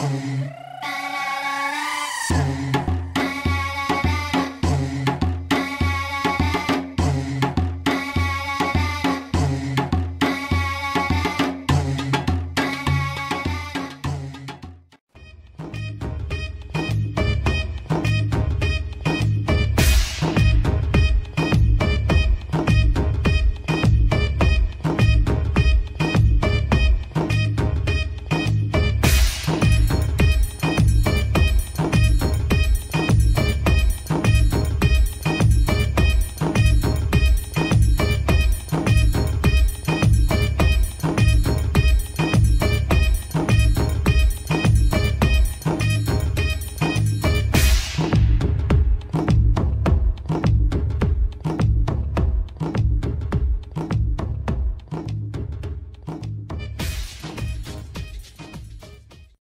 home.